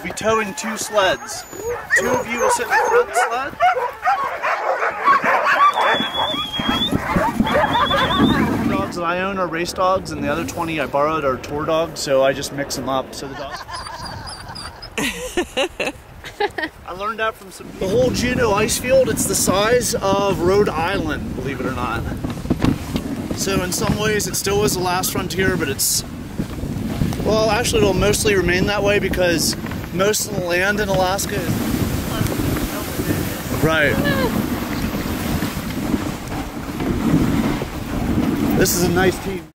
towing two sleds. Two of you will sit in the front sled. Dogs that I own are race dogs, and the other 20 I borrowed are tour dogs, so I just mix them up. So the dogs. I learned that from some. The whole Juneau ice field, it's the size of Rhode Island, believe it or not. So in some ways, it still is the last frontier, but it's well, actually, it'll mostly remain that way because most of the land in Alaska is right. This is a nice team.